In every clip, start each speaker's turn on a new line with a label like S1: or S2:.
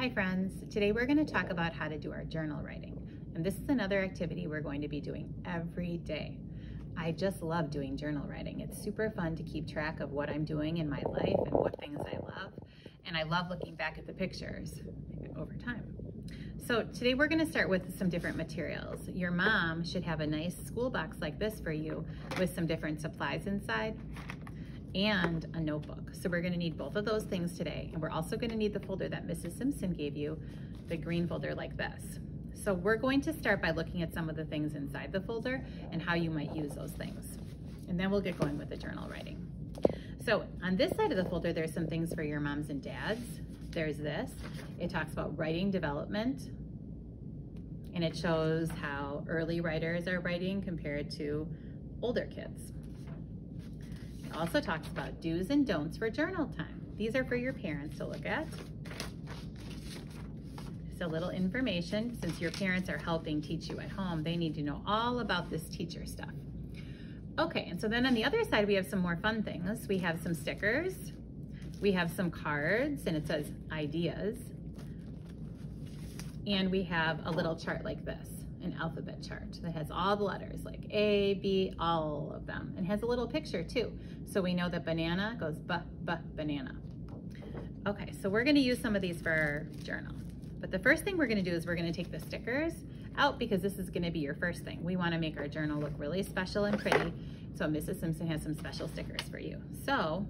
S1: Hi friends, today we're going to talk about how to do our journal writing. And this is another activity we're going to be doing every day. I just love doing journal writing. It's super fun to keep track of what I'm doing in my life and what things I love. And I love looking back at the pictures over time. So today we're gonna start with some different materials. Your mom should have a nice school box like this for you with some different supplies inside and a notebook. So we're gonna need both of those things today. And we're also gonna need the folder that Mrs. Simpson gave you, the green folder like this. So we're going to start by looking at some of the things inside the folder and how you might use those things. And then we'll get going with the journal writing. So on this side of the folder, there's some things for your moms and dads. There's this. It talks about writing development. And it shows how early writers are writing compared to older kids. It also talks about do's and don'ts for journal time. These are for your parents to look at. A little information, since your parents are helping teach you at home, they need to know all about this teacher stuff. Okay, and so then on the other side, we have some more fun things. We have some stickers, we have some cards, and it says ideas. And we have a little chart like this, an alphabet chart that has all the letters like A, B, all of them. And has a little picture too. So we know that banana goes b, b, banana. Okay, so we're gonna use some of these for our journal. But the first thing we're gonna do is we're gonna take the stickers out because this is gonna be your first thing. We wanna make our journal look really special and pretty. So Mrs. Simpson has some special stickers for you. So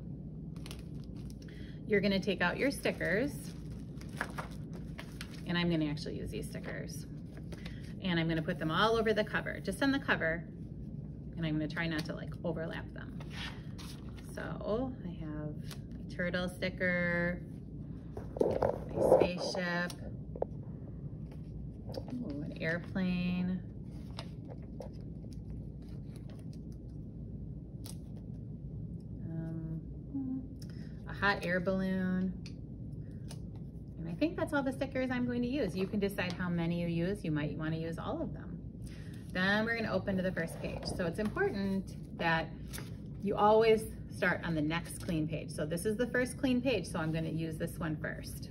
S1: you're gonna take out your stickers and I'm gonna actually use these stickers. And I'm gonna put them all over the cover, just on the cover, and I'm gonna try not to like overlap them. So I have a turtle sticker, my spaceship, Ooh, an airplane, um, a hot air balloon, think that's all the stickers I'm going to use. You can decide how many you use. You might want to use all of them. Then we're going to open to the first page. So it's important that you always start on the next clean page. So this is the first clean page, so I'm going to use this one first.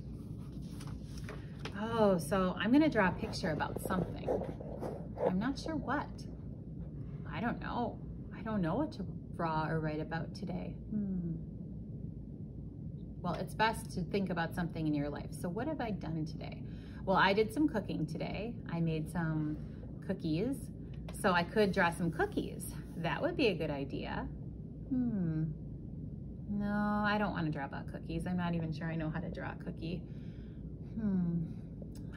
S1: Oh, so I'm going to draw a picture about something. I'm not sure what. I don't know. I don't know what to draw or write about today. Hmm. Well, it's best to think about something in your life. So what have I done today? Well, I did some cooking today. I made some cookies. So I could draw some cookies. That would be a good idea. Hmm. No, I don't want to draw about cookies. I'm not even sure I know how to draw a cookie. Hmm.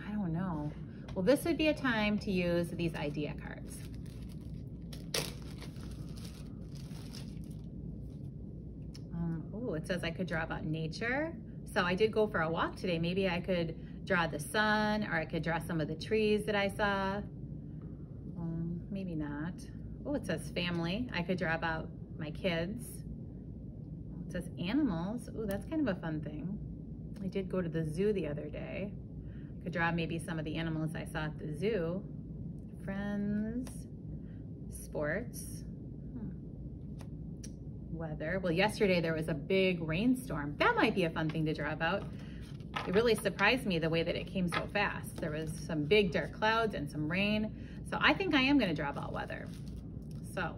S1: I don't know. Well, this would be a time to use these idea cards. Um, oh, it says I could draw about nature. So I did go for a walk today. Maybe I could draw the sun or I could draw some of the trees that I saw. Um, maybe not. Oh, it says family. I could draw about my kids. It says animals. Oh, that's kind of a fun thing. I did go to the zoo the other day. I Could draw maybe some of the animals I saw at the zoo. Friends, sports. Weather. Well, yesterday there was a big rainstorm. That might be a fun thing to draw about. It really surprised me the way that it came so fast. There was some big dark clouds and some rain. So I think I am gonna draw about weather. So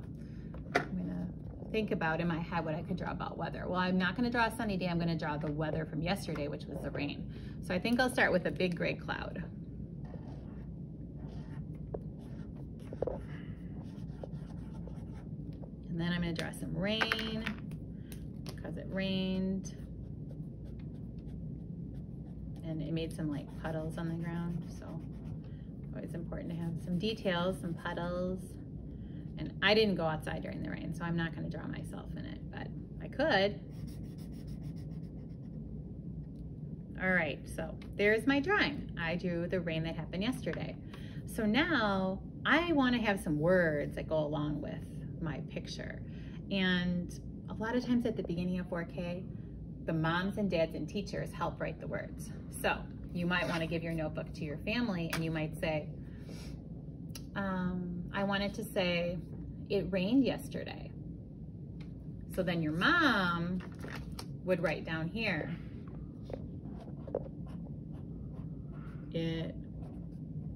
S1: I'm gonna think about in my head what I could draw about weather. Well, I'm not gonna draw a sunny day. I'm gonna draw the weather from yesterday, which was the rain. So I think I'll start with a big gray cloud. And then I'm gonna draw some rain because it rained. And it made some like puddles on the ground. So always important to have some details, some puddles. And I didn't go outside during the rain, so I'm not gonna draw myself in it, but I could. All right, so there's my drawing. I drew the rain that happened yesterday. So now I wanna have some words that go along with my picture. And a lot of times at the beginning of 4K, the moms and dads and teachers help write the words. So you might wanna give your notebook to your family and you might say, um, I wanted to say, it rained yesterday. So then your mom would write down here, It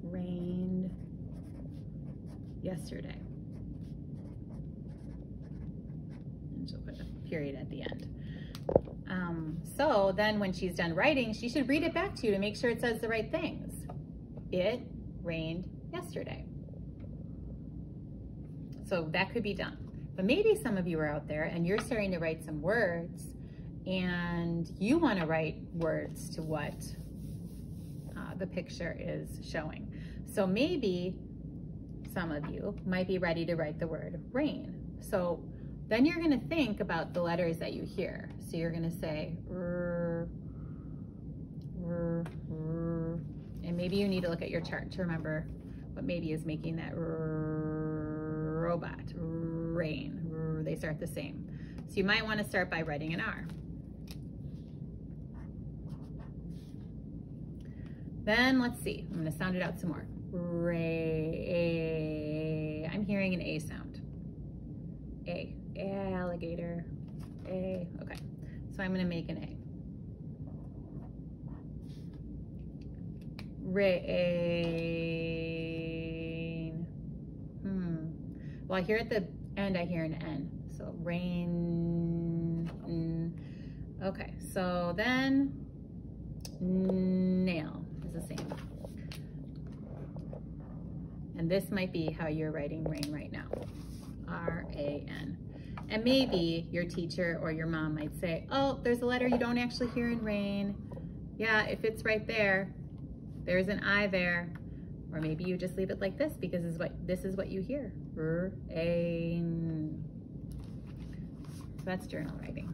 S1: rained yesterday. And she'll put a period at the end. Um, so then when she's done writing, she should read it back to you to make sure it says the right things. It rained yesterday. So that could be done. But maybe some of you are out there and you're starting to write some words and you want to write words to what uh, the picture is showing. So maybe some of you might be ready to write the word rain. So then you're going to think about the letters that you hear. So you're going to say, r, r, r, and maybe you need to look at your chart to remember what maybe is making that robot, rain. They start the same. So you might want to start by writing an R. Then let's see, I'm gonna sound it out some more. Ray, I'm hearing an A sound. A, alligator, A, okay. So I'm gonna make an A. Rain, hmm. Well, here at the end, I hear an N. So rain, okay. So then, nail is the same. And this might be how you're writing rain right now, R-A-N. And maybe your teacher or your mom might say, oh, there's a letter you don't actually hear in rain. Yeah, if it's right there, there's an I there. Or maybe you just leave it like this because this is what, this is what you hear. R-A-N. So that's journal writing.